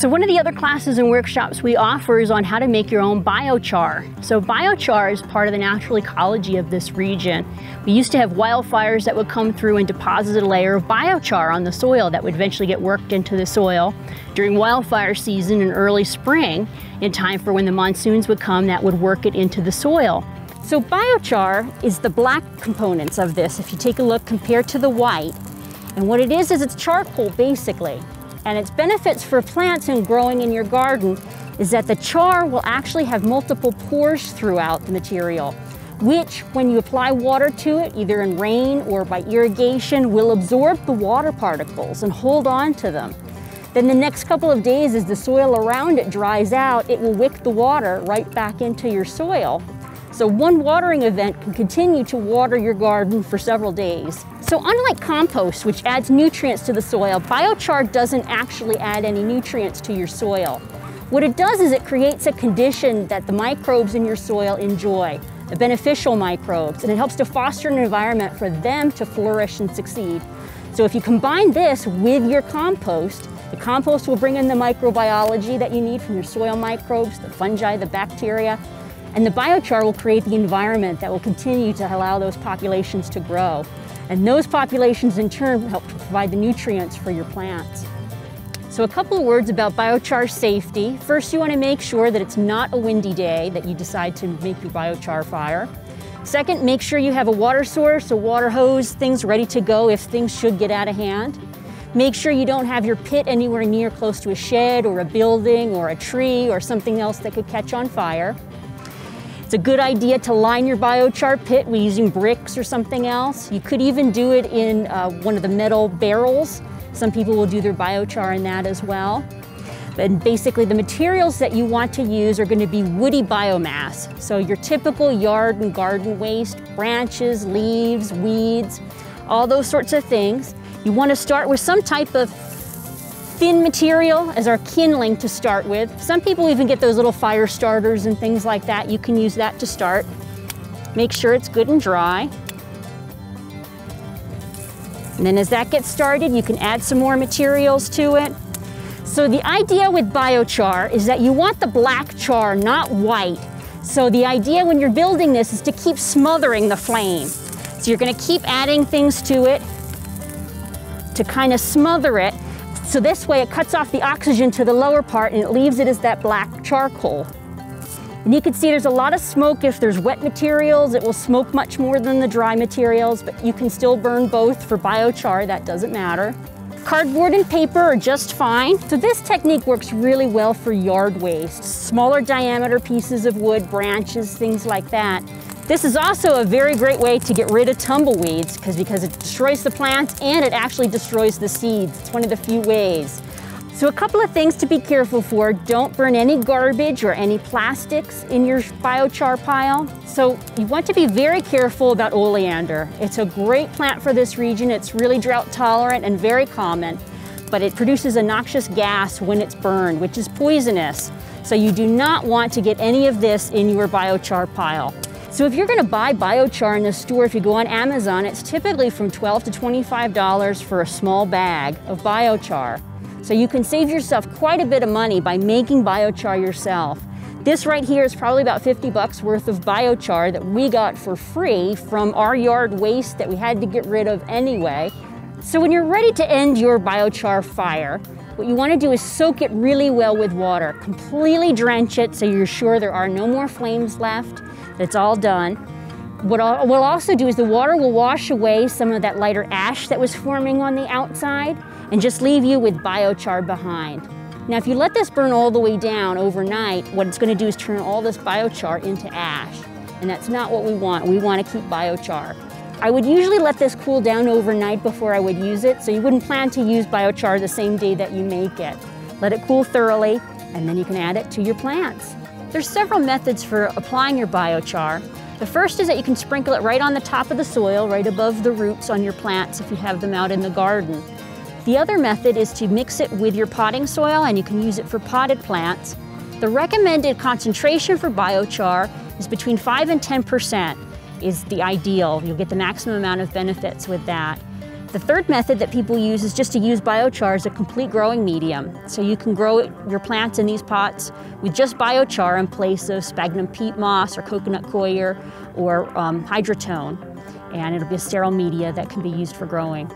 So one of the other classes and workshops we offer is on how to make your own biochar. So biochar is part of the natural ecology of this region. We used to have wildfires that would come through and deposit a layer of biochar on the soil that would eventually get worked into the soil during wildfire season in early spring in time for when the monsoons would come that would work it into the soil. So biochar is the black components of this if you take a look compared to the white. And what it is is it's charcoal basically. And its benefits for plants and growing in your garden is that the char will actually have multiple pores throughout the material, which when you apply water to it, either in rain or by irrigation, will absorb the water particles and hold on to them. Then the next couple of days as the soil around it dries out, it will wick the water right back into your soil. So one watering event can continue to water your garden for several days. So unlike compost, which adds nutrients to the soil, biochar doesn't actually add any nutrients to your soil. What it does is it creates a condition that the microbes in your soil enjoy, the beneficial microbes, and it helps to foster an environment for them to flourish and succeed. So if you combine this with your compost, the compost will bring in the microbiology that you need from your soil microbes, the fungi, the bacteria, and the biochar will create the environment that will continue to allow those populations to grow. And those populations in turn help provide the nutrients for your plants. So a couple of words about biochar safety. First, you want to make sure that it's not a windy day that you decide to make your biochar fire. Second, make sure you have a water source, a water hose, things ready to go if things should get out of hand. Make sure you don't have your pit anywhere near close to a shed or a building or a tree or something else that could catch on fire. It's a good idea to line your biochar pit with using bricks or something else. You could even do it in uh, one of the metal barrels. Some people will do their biochar in that as well. And basically the materials that you want to use are going to be woody biomass. So your typical yard and garden waste, branches, leaves, weeds, all those sorts of things. You want to start with some type of thin material as our kindling to start with. Some people even get those little fire starters and things like that. You can use that to start. Make sure it's good and dry. And then as that gets started, you can add some more materials to it. So the idea with biochar is that you want the black char, not white. So the idea when you're building this is to keep smothering the flame. So you're gonna keep adding things to it to kind of smother it so this way it cuts off the oxygen to the lower part and it leaves it as that black charcoal. And you can see there's a lot of smoke. If there's wet materials, it will smoke much more than the dry materials, but you can still burn both for biochar, that doesn't matter. Cardboard and paper are just fine. So this technique works really well for yard waste. Smaller diameter pieces of wood, branches, things like that. This is also a very great way to get rid of tumbleweeds because because it destroys the plants and it actually destroys the seeds. It's one of the few ways. So a couple of things to be careful for. Don't burn any garbage or any plastics in your biochar pile. So you want to be very careful about oleander. It's a great plant for this region. It's really drought tolerant and very common, but it produces a noxious gas when it's burned, which is poisonous. So you do not want to get any of this in your biochar pile. So if you're gonna buy biochar in the store, if you go on Amazon, it's typically from 12 to $25 for a small bag of biochar. So you can save yourself quite a bit of money by making biochar yourself. This right here is probably about 50 bucks worth of biochar that we got for free from our yard waste that we had to get rid of anyway. So when you're ready to end your biochar fire, what you want to do is soak it really well with water. Completely drench it so you're sure there are no more flames left it's all done. What we'll also do is the water will wash away some of that lighter ash that was forming on the outside and just leave you with biochar behind. Now if you let this burn all the way down overnight, what it's going to do is turn all this biochar into ash. And that's not what we want. We want to keep biochar. I would usually let this cool down overnight before I would use it, so you wouldn't plan to use biochar the same day that you make it. Let it cool thoroughly, and then you can add it to your plants. There's several methods for applying your biochar. The first is that you can sprinkle it right on the top of the soil, right above the roots on your plants if you have them out in the garden. The other method is to mix it with your potting soil and you can use it for potted plants. The recommended concentration for biochar is between 5 and 10% is the ideal. You'll get the maximum amount of benefits with that. The third method that people use is just to use biochar as a complete growing medium. So you can grow your plants in these pots with just biochar in place of sphagnum peat moss or coconut coir or um, hydrotone. And it'll be a sterile media that can be used for growing.